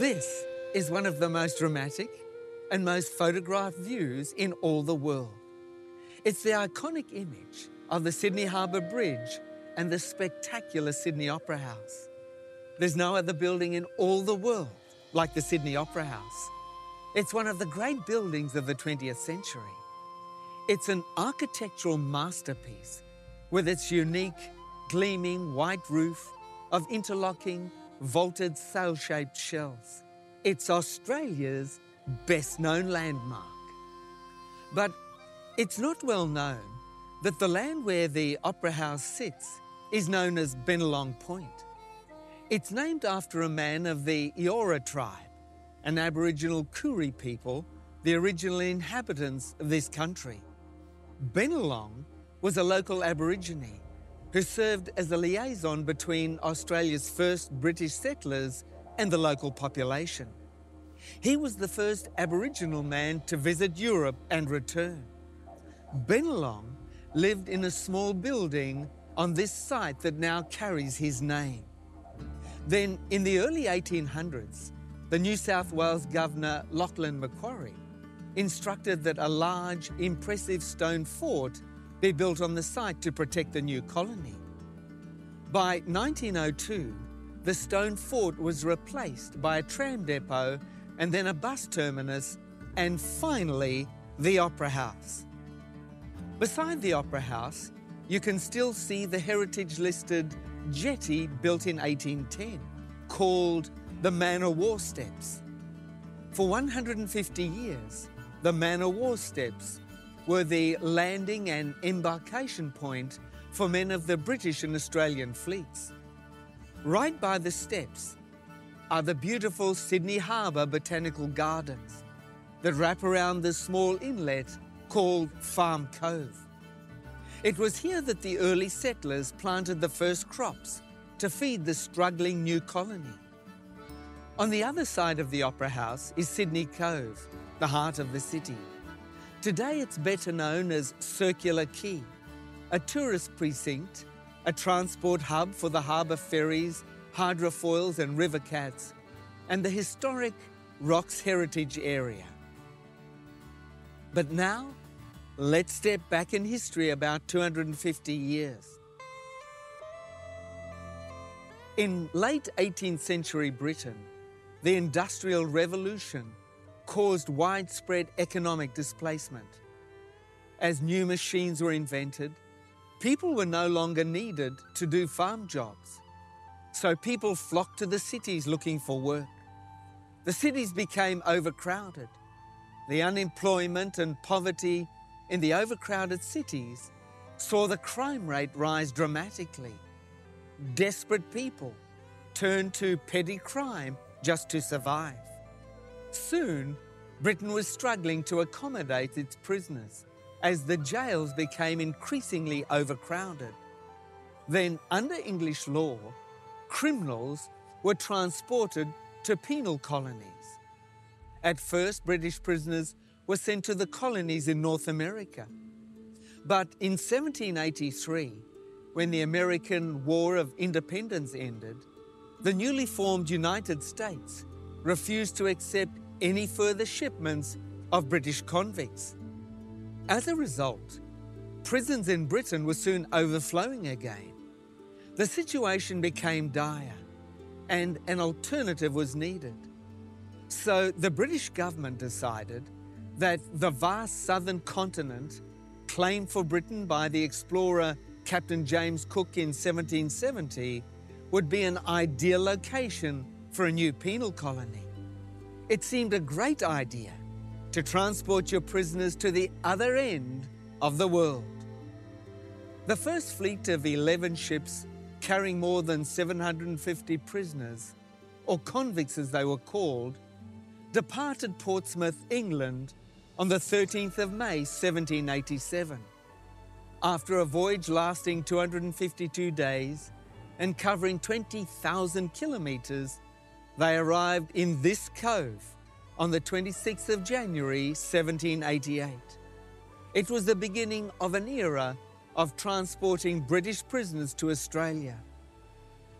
This is one of the most dramatic and most photographed views in all the world. It's the iconic image of the Sydney Harbour Bridge and the spectacular Sydney Opera House. There's no other building in all the world like the Sydney Opera House. It's one of the great buildings of the 20th century. It's an architectural masterpiece with its unique, gleaming white roof of interlocking, vaulted sail shaped shells. It's Australia's best known landmark. But it's not well known that the land where the Opera House sits is known as Bennelong Point. It's named after a man of the Eora tribe, an Aboriginal Koori people, the original inhabitants of this country. Bennelong was a local Aborigine who served as a liaison between Australia's first British settlers and the local population. He was the first Aboriginal man to visit Europe and return. Bennelong lived in a small building on this site that now carries his name. Then, in the early 1800s, the New South Wales Governor Lachlan Macquarie instructed that a large, impressive stone fort be built on the site to protect the new colony. By 1902, the stone fort was replaced by a tram depot and then a bus terminus, and finally, the Opera House. Beside the Opera House, you can still see the heritage listed jetty built in 1810 called the Man o' War Steps. For 150 years, the Man o' War Steps were the landing and embarkation point for men of the British and Australian fleets. Right by the steps are the beautiful Sydney Harbour Botanical Gardens that wrap around the small inlet called Farm Cove. It was here that the early settlers planted the first crops to feed the struggling new colony. On the other side of the Opera House is Sydney Cove, the heart of the city. Today it's better known as Circular Quay, a tourist precinct, a transport hub for the harbour ferries, hydrofoils and river cats, and the historic Rocks Heritage Area. But now, let's step back in history about 250 years. In late 18th century Britain, the Industrial Revolution caused widespread economic displacement. As new machines were invented, people were no longer needed to do farm jobs. So people flocked to the cities looking for work. The cities became overcrowded. The unemployment and poverty in the overcrowded cities saw the crime rate rise dramatically. Desperate people turned to petty crime just to survive. Soon, Britain was struggling to accommodate its prisoners as the jails became increasingly overcrowded. Then, under English law, criminals were transported to penal colonies. At first, British prisoners were sent to the colonies in North America. But in 1783, when the American War of Independence ended, the newly formed United States refused to accept any further shipments of British convicts. As a result, prisons in Britain were soon overflowing again. The situation became dire and an alternative was needed. So the British government decided that the vast southern continent, claimed for Britain by the explorer Captain James Cook in 1770, would be an ideal location for a new penal colony. It seemed a great idea to transport your prisoners to the other end of the world. The first fleet of 11 ships carrying more than 750 prisoners, or convicts as they were called, departed Portsmouth, England on the 13th of May 1787. After a voyage lasting 252 days and covering 20,000 kilometres, they arrived in this cove on the 26th of January 1788. It was the beginning of an era of transporting British prisoners to Australia.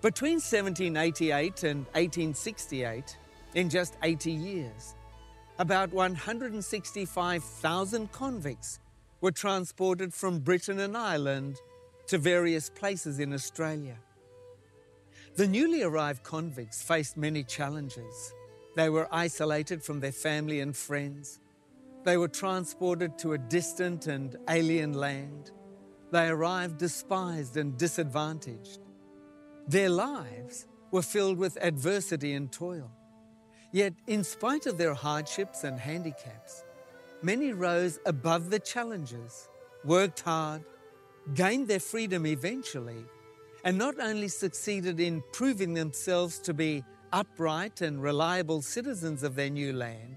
Between 1788 and 1868, in just 80 years. About 165,000 convicts were transported from Britain and Ireland to various places in Australia. The newly arrived convicts faced many challenges. They were isolated from their family and friends. They were transported to a distant and alien land. They arrived despised and disadvantaged. Their lives were filled with adversity and toil. Yet, in spite of their hardships and handicaps, many rose above the challenges, worked hard, gained their freedom eventually, and not only succeeded in proving themselves to be upright and reliable citizens of their new land,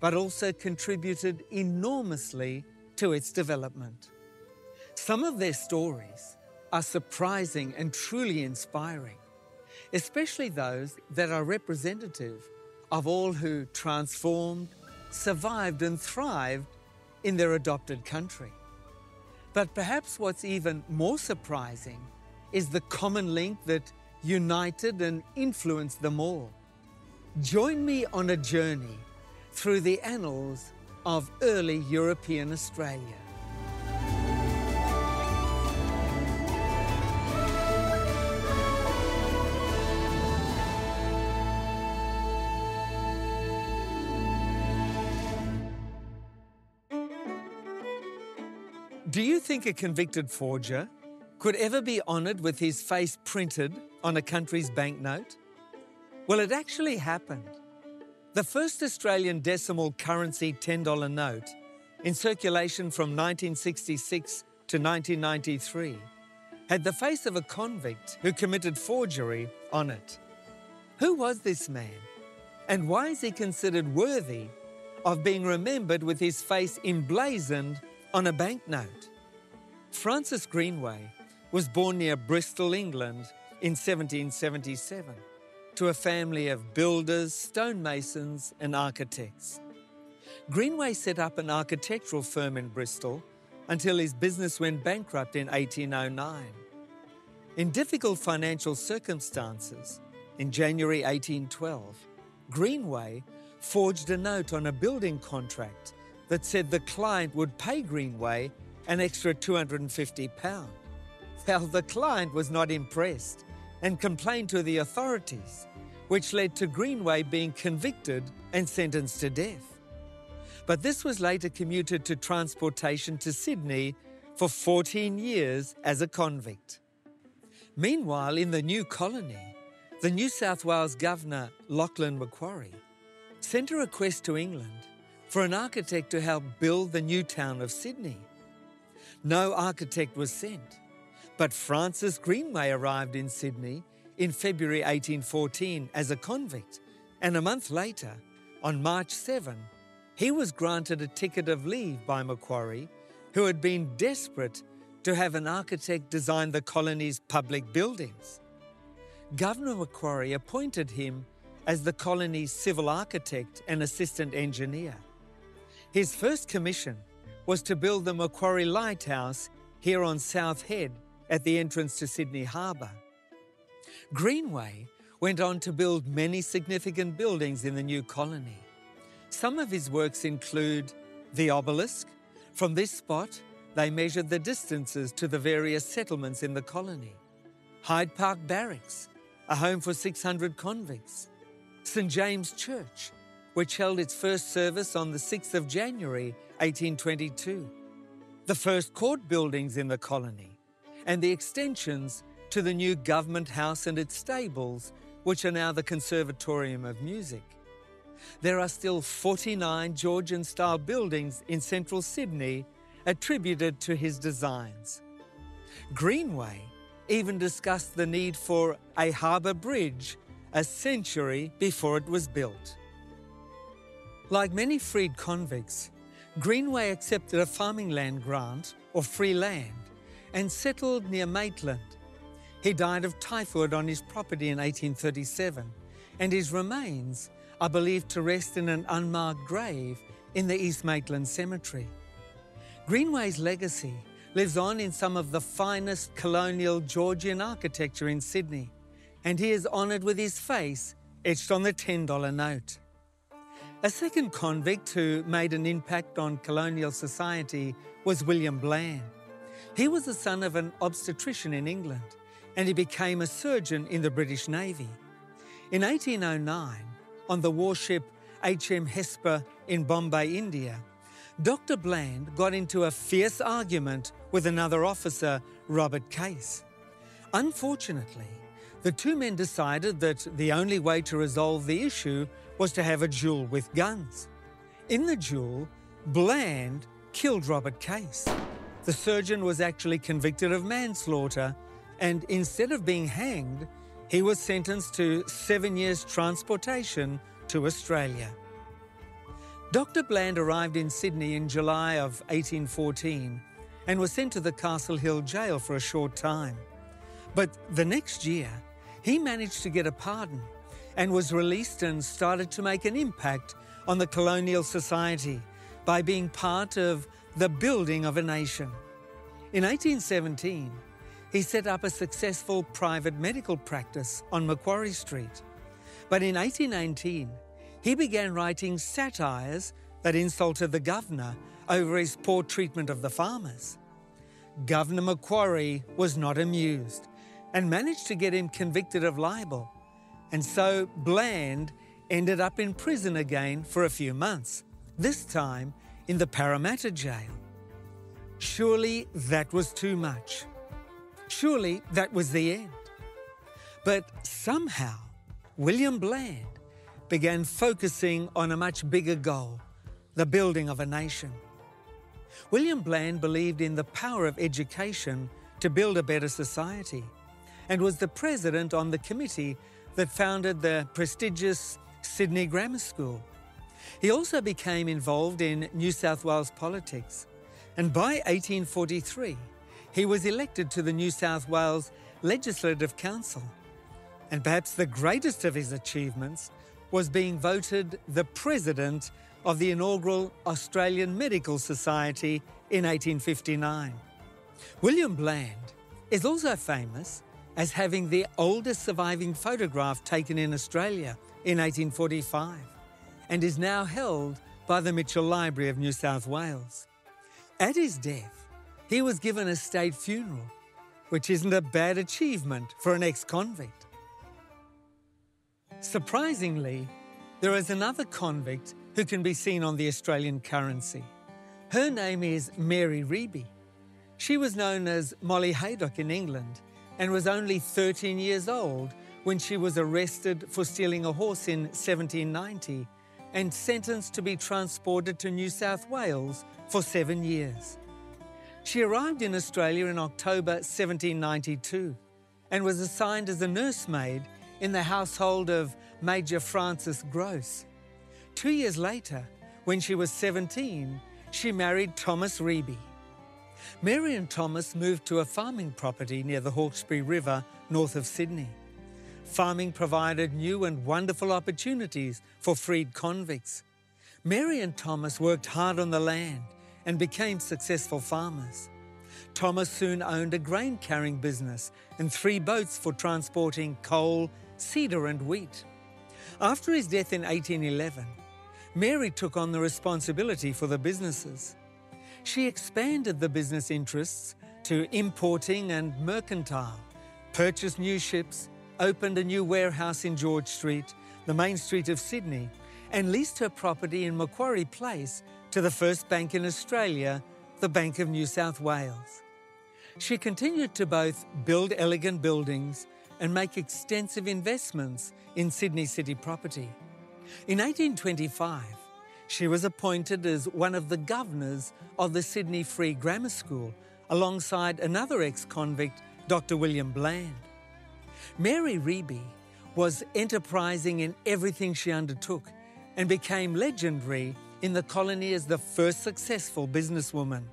but also contributed enormously to its development. Some of their stories are surprising and truly inspiring, especially those that are representative of all who transformed, survived, and thrived in their adopted country. But perhaps what's even more surprising is the common link that united and influenced them all. Join me on a journey through the annals of early European Australia. Do you think a convicted forger could ever be honoured with his face printed on a country's banknote? Well, it actually happened. The first Australian decimal currency $10 note, in circulation from 1966 to 1993, had the face of a convict who committed forgery on it. Who was this man? And why is he considered worthy of being remembered with his face emblazoned on a banknote. Francis Greenway was born near Bristol, England in 1777 to a family of builders, stonemasons, and architects. Greenway set up an architectural firm in Bristol until his business went bankrupt in 1809. In difficult financial circumstances, in January 1812, Greenway forged a note on a building contract that said the client would pay Greenway an extra £250. Well, the client was not impressed and complained to the authorities, which led to Greenway being convicted and sentenced to death. But this was later commuted to transportation to Sydney for 14 years as a convict. Meanwhile, in the new colony, the New South Wales Governor, Lachlan Macquarie, sent a request to England for an architect to help build the new town of Sydney. No architect was sent, but Francis Greenway arrived in Sydney in February 1814 as a convict, and a month later, on March 7, he was granted a ticket of leave by Macquarie, who had been desperate to have an architect design the colony's public buildings. Governor Macquarie appointed him as the colony's civil architect and assistant engineer. His first commission was to build the Macquarie Lighthouse here on South Head at the entrance to Sydney Harbour. Greenway went on to build many significant buildings in the new colony. Some of his works include the obelisk. From this spot, they measured the distances to the various settlements in the colony. Hyde Park Barracks, a home for 600 convicts. St James Church, which held its first service on the 6th of January 1822, the first court buildings in the colony, and the extensions to the new government house and its stables, which are now the Conservatorium of Music. There are still 49 Georgian style buildings in central Sydney attributed to his designs. Greenway even discussed the need for a harbour bridge a century before it was built. Like many freed convicts, Greenway accepted a farming land grant or free land and settled near Maitland. He died of typhoid on his property in 1837, and his remains are believed to rest in an unmarked grave in the East Maitland Cemetery. Greenway's legacy lives on in some of the finest colonial Georgian architecture in Sydney, and he is honoured with his face etched on the $10 note. A second convict who made an impact on colonial society was William Bland. He was the son of an obstetrician in England and he became a surgeon in the British Navy. In 1809, on the warship HM Hesper in Bombay, India, Dr. Bland got into a fierce argument with another officer, Robert Case. Unfortunately, the two men decided that the only way to resolve the issue was to have a duel with guns. In the duel, Bland killed Robert Case. The surgeon was actually convicted of manslaughter, and instead of being hanged, he was sentenced to seven years transportation to Australia. Dr. Bland arrived in Sydney in July of 1814 and was sent to the Castle Hill jail for a short time. But the next year, he managed to get a pardon and was released and started to make an impact on the colonial society by being part of the building of a nation. In 1817, he set up a successful private medical practice on Macquarie Street. But in 1819, he began writing satires that insulted the governor over his poor treatment of the farmers. Governor Macquarie was not amused and managed to get him convicted of libel. And so Bland ended up in prison again for a few months, this time in the Parramatta jail. Surely that was too much. Surely that was the end. But somehow, William Bland began focusing on a much bigger goal the building of a nation. William Bland believed in the power of education to build a better society and was the president on the committee that founded the prestigious Sydney Grammar School. He also became involved in New South Wales politics, and by 1843, he was elected to the New South Wales Legislative Council. And perhaps the greatest of his achievements was being voted the president of the inaugural Australian Medical Society in 1859. William Bland is also famous as having the oldest surviving photograph taken in Australia in 1845 and is now held by the Mitchell Library of New South Wales. At his death, he was given a state funeral, which isn't a bad achievement for an ex convict. Surprisingly, there is another convict who can be seen on the Australian currency. Her name is Mary Reibey. She was known as Molly Haydock in England and was only 13 years old when she was arrested for stealing a horse in 1790 and sentenced to be transported to New South Wales for seven years. She arrived in Australia in October 1792 and was assigned as a nursemaid in the household of Major Francis Grose. Two years later, when she was 17, she married Thomas Reibey. Mary and Thomas moved to a farming property near the Hawkesbury River, north of Sydney. Farming provided new and wonderful opportunities for freed convicts. Mary and Thomas worked hard on the land and became successful farmers. Thomas soon owned a grain carrying business and three boats for transporting coal, cedar, and wheat. After his death in 1811, Mary took on the responsibility for the businesses. She expanded the business interests to importing and mercantile, purchased new ships, opened a new warehouse in George Street, the main street of Sydney, and leased her property in Macquarie Place to the first bank in Australia, the Bank of New South Wales. She continued to both build elegant buildings and make extensive investments in Sydney city property. In 1825, she was appointed as one of the governors of the Sydney Free Grammar School alongside another ex convict, Dr. William Bland. Mary Reibey was enterprising in everything she undertook and became legendary in the colony as the first successful businesswoman.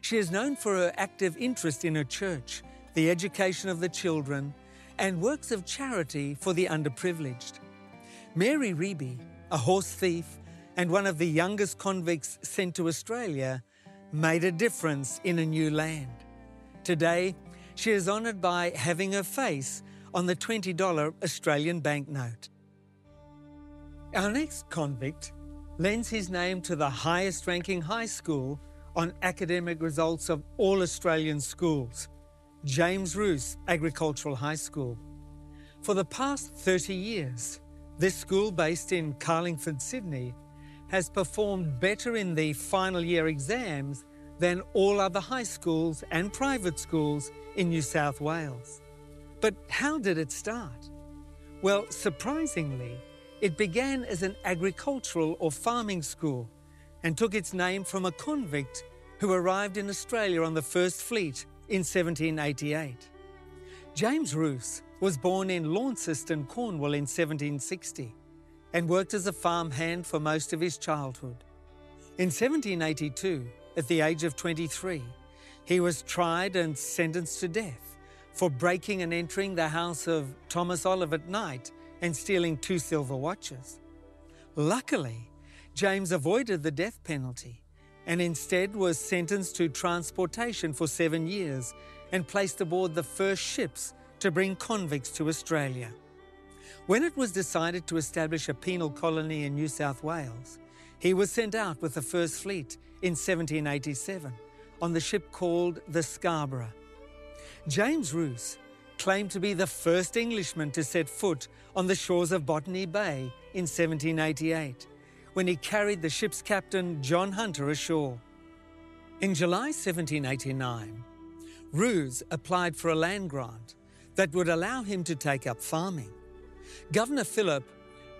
She is known for her active interest in her church, the education of the children, and works of charity for the underprivileged. Mary Reibey, a horse thief and one of the youngest convicts sent to Australia, made a difference in a new land. Today, she is honoured by having her face on the $20 Australian banknote. Our next convict lends his name to the highest ranking high school on academic results of all Australian schools, James Ruse Agricultural High School. For the past 30 years, this school, based in Carlingford, Sydney, has performed better in the final year exams than all other high schools and private schools in New South Wales. But how did it start? Well, surprisingly, it began as an agricultural or farming school and took its name from a convict who arrived in Australia on the First Fleet in 1788. James Ruse was born in Launceston, Cornwall in 1760 and worked as a farmhand for most of his childhood. In 1782, at the age of 23, he was tried and sentenced to death for breaking and entering the house of Thomas Olive at night and stealing two silver watches. Luckily, James avoided the death penalty and instead was sentenced to transportation for seven years and placed aboard the first ships to bring convicts to Australia. When it was decided to establish a penal colony in New South Wales, he was sent out with the First Fleet in 1787 on the ship called the Scarborough. James Ruse claimed to be the first Englishman to set foot on the shores of Botany Bay in 1788 when he carried the ship's captain John Hunter ashore. In July 1789, Ruse applied for a land grant that would allow him to take up farming. Governor Phillip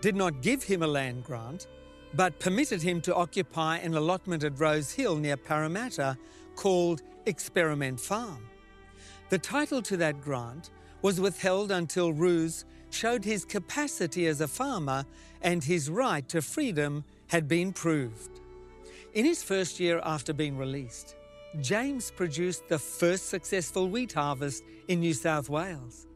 did not give him a land grant, but permitted him to occupy an allotment at Rose Hill near Parramatta called Experiment Farm. The title to that grant was withheld until Ruse showed his capacity as a farmer and his right to freedom had been proved. In his first year after being released, James produced the first successful wheat harvest in New South Wales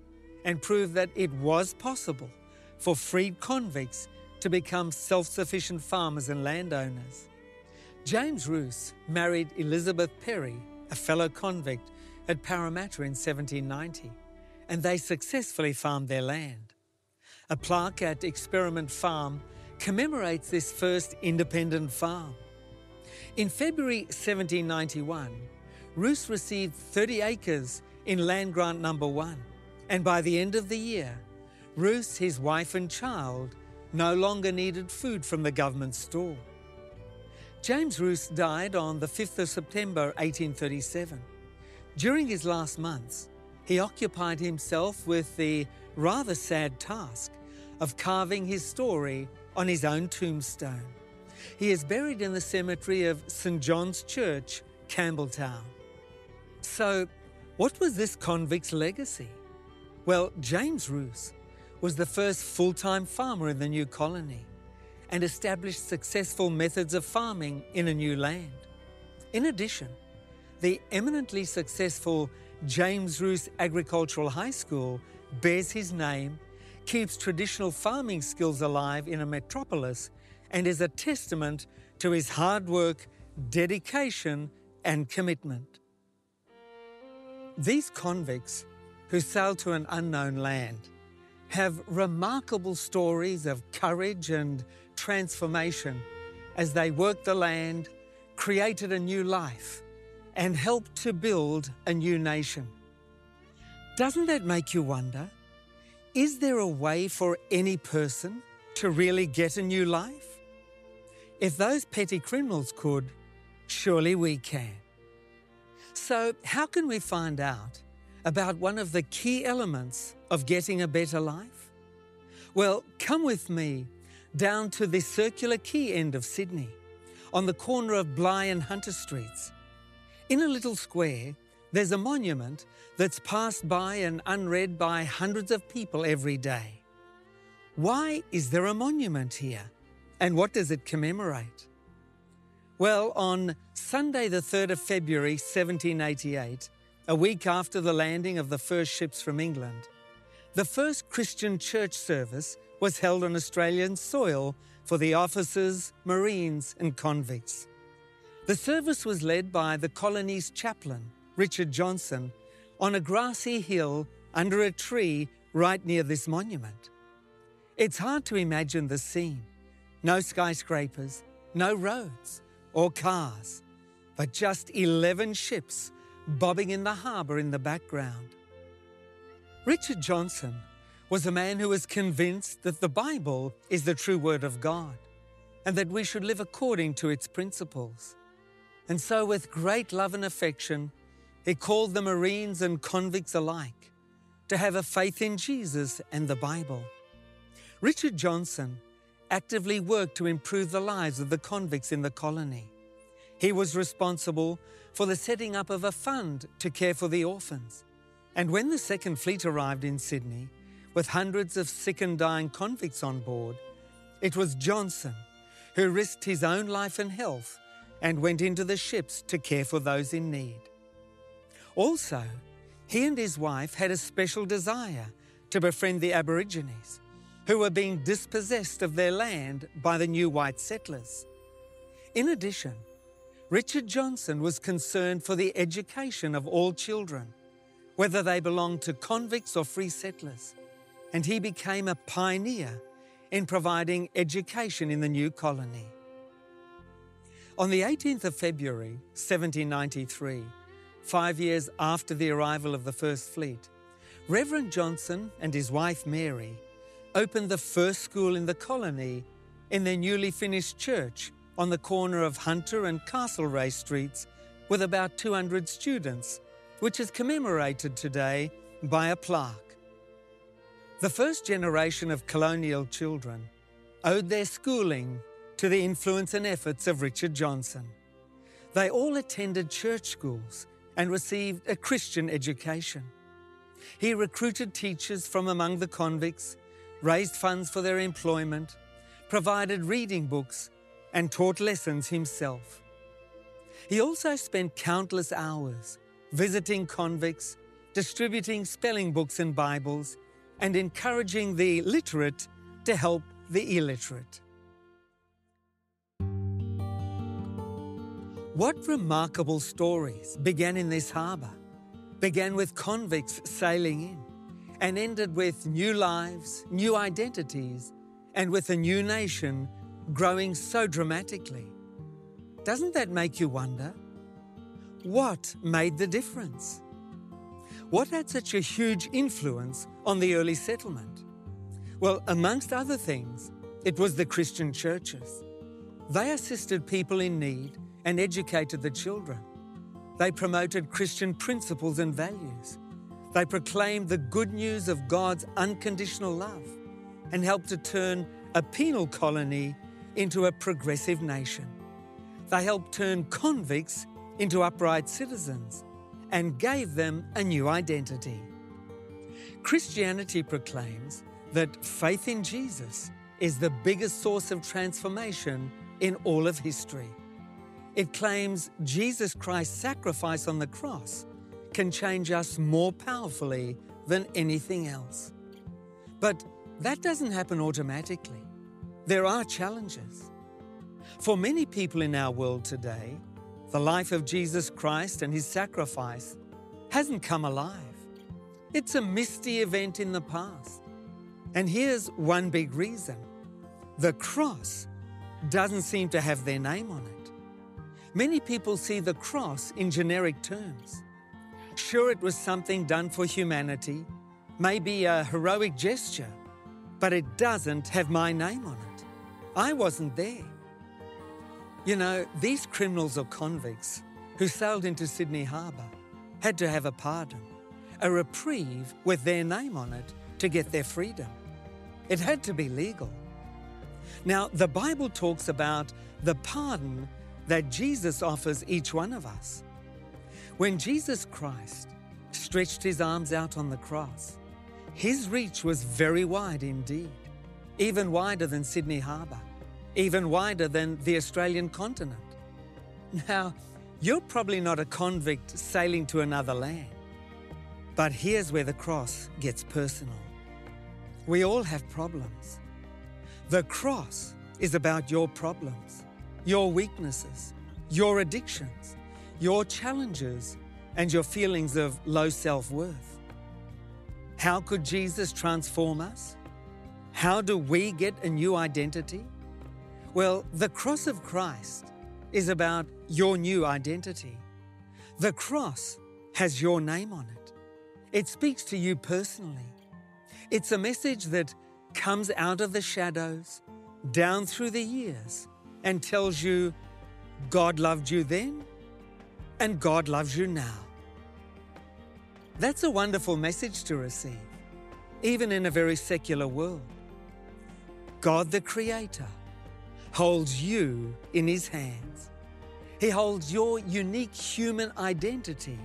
and proved that it was possible for freed convicts to become self sufficient farmers and landowners. James Ruse married Elizabeth Perry, a fellow convict at Parramatta in 1790, and they successfully farmed their land. A plaque at Experiment Farm commemorates this first independent farm. In February 1791, Ruse received 30 acres in land grant number one, and by the end of the year, Ruse, his wife, and child no longer needed food from the government store. James Ruse died on the 5th of September 1837. During his last months, he occupied himself with the rather sad task of carving his story on his own tombstone. He is buried in the cemetery of St John's Church, Campbelltown. So, what was this convict's legacy? Well, James Ruse was the first full time farmer in the new colony and established successful methods of farming in a new land. In addition, the eminently successful James Ruse Agricultural High School bears his name, keeps traditional farming skills alive in a metropolis, and is a testament to his hard work, dedication, and commitment. These convicts who sail to an unknown land have remarkable stories of courage and transformation as they worked the land, created a new life, and help to build a new nation. Doesn't that make you wonder? Is there a way for any person to really get a new life? If those petty criminals could, surely we can. So, how can we find out about one of the key elements of getting a better life? Well, come with me down to the circular quay end of Sydney, on the corner of Bligh and Hunter Streets. In a little square, there's a monument that's passed by and unread by hundreds of people every day. Why is there a monument here? And what does it commemorate? Well, on Sunday, the 3rd of February 1788, a week after the landing of the first ships from England, the first Christian church service was held on Australian soil for the officers, marines, and convicts. The service was led by the colony's chaplain, Richard Johnson, on a grassy hill under a tree right near this monument. It's hard to imagine the scene, no skyscrapers, no roads or cars, but just 11 ships bobbing in the harbour in the background. Richard Johnson was a man who was convinced that the Bible is the true Word of God and that we should live according to its principles. And so, with great love and affection, he called the Marines and convicts alike to have a faith in Jesus and the Bible. Richard Johnson actively worked to improve the lives of the convicts in the colony. He was responsible for the setting up of a fund to care for the orphans. And when the Second Fleet arrived in Sydney, with hundreds of sick and dying convicts on board, it was Johnson who risked his own life and health and went into the ships to care for those in need. Also, he and his wife had a special desire to befriend the Aborigines, who were being dispossessed of their land by the new white settlers. In addition, Richard Johnson was concerned for the education of all children, whether they belonged to convicts or free settlers, and he became a pioneer in providing education in the new colony. On the 18th of February 1793, five years after the arrival of the First Fleet, Reverend Johnson and his wife Mary opened the first school in the colony in their newly finished church on the corner of Hunter and Castlereagh Streets with about 200 students, which is commemorated today by a plaque. The first generation of colonial children owed their schooling to the influence and efforts of Richard Johnson. They all attended church schools and received a Christian education. He recruited teachers from among the convicts, raised funds for their employment, provided reading books, and taught lessons himself. He also spent countless hours visiting convicts, distributing spelling books and Bibles, and encouraging the literate to help the illiterate. What remarkable stories began in this harbour? Began with convicts sailing in and ended with new lives, new identities, and with a new nation growing so dramatically. Doesn't that make you wonder? What made the difference? What had such a huge influence on the early settlement? Well, amongst other things, it was the Christian churches. They assisted people in need and educated the children. They promoted Christian principles and values. They proclaimed the good news of God's unconditional love and helped to turn a penal colony into a progressive nation. They helped turn convicts into upright citizens and gave them a new identity. Christianity proclaims that faith in Jesus is the biggest source of transformation in all of history. It claims Jesus Christ's sacrifice on the cross can change us more powerfully than anything else. But that doesn't happen automatically. There are challenges. For many people in our world today, the life of Jesus Christ and his sacrifice hasn't come alive. It's a misty event in the past. And here's one big reason the cross doesn't seem to have their name on it. Many people see the cross in generic terms. Sure, it was something done for humanity, maybe a heroic gesture, but it doesn't have my name on it. I wasn't there. You know, these criminals or convicts who sailed into Sydney Harbour had to have a pardon, a reprieve with their name on it to get their freedom. It had to be legal. Now, the Bible talks about the pardon that Jesus offers each one of us. When Jesus Christ stretched his arms out on the cross, his reach was very wide indeed, even wider than Sydney Harbour, even wider than the Australian continent. Now, you're probably not a convict sailing to another land, but here's where the cross gets personal. We all have problems. The cross is about your problems your weaknesses, your addictions, your challenges, and your feelings of low self worth. How could Jesus transform us? How do we get a new identity? Well, the cross of Christ is about your new identity. The cross has your name on it. It speaks to you personally. It's a message that comes out of the shadows, down through the years, and tells you God loved you then and God loves you now. That's a wonderful message to receive, even in a very secular world. God the Creator holds you in His hands. He holds your unique human identity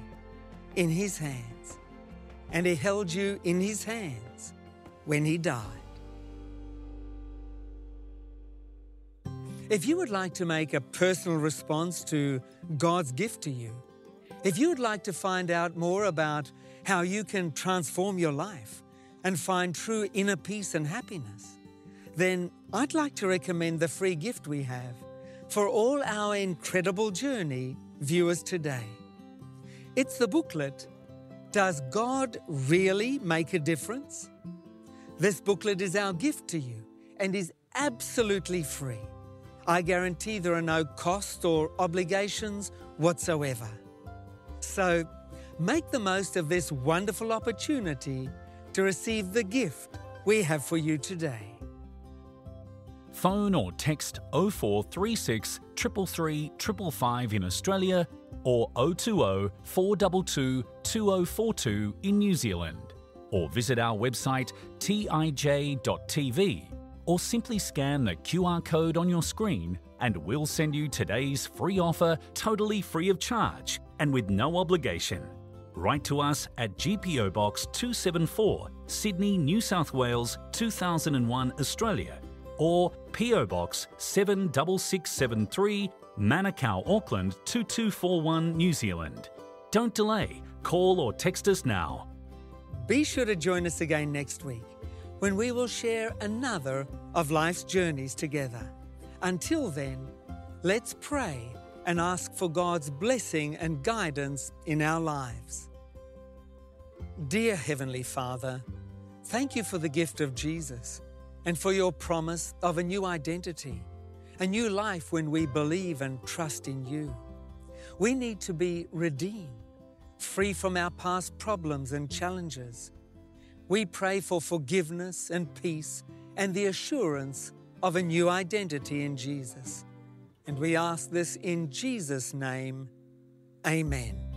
in His hands. And He held you in His hands when He died. If you would like to make a personal response to God's gift to you, if you would like to find out more about how you can transform your life and find true inner peace and happiness, then I'd like to recommend the free gift we have for all our incredible journey viewers today. It's the booklet, Does God Really Make a Difference? This booklet is our gift to you and is absolutely free. I guarantee there are no costs or obligations whatsoever. So make the most of this wonderful opportunity to receive the gift we have for you today. Phone or text 0436 333 555 in Australia or 020 422 2042 in New Zealand. Or visit our website tij.tv or simply scan the QR code on your screen and we'll send you today's free offer totally free of charge and with no obligation. Write to us at GPO Box 274, Sydney, New South Wales 2001, Australia, or PO Box 76673, Manukau, Auckland 2241, New Zealand. Don't delay, call or text us now. Be sure to join us again next week when we will share another of life's journeys together. Until then, let's pray and ask for God's blessing and guidance in our lives. Dear Heavenly Father, thank you for the gift of Jesus and for your promise of a new identity, a new life when we believe and trust in you. We need to be redeemed, free from our past problems and challenges. We pray for forgiveness and peace and the assurance of a new identity in Jesus. And we ask this in Jesus' name. Amen.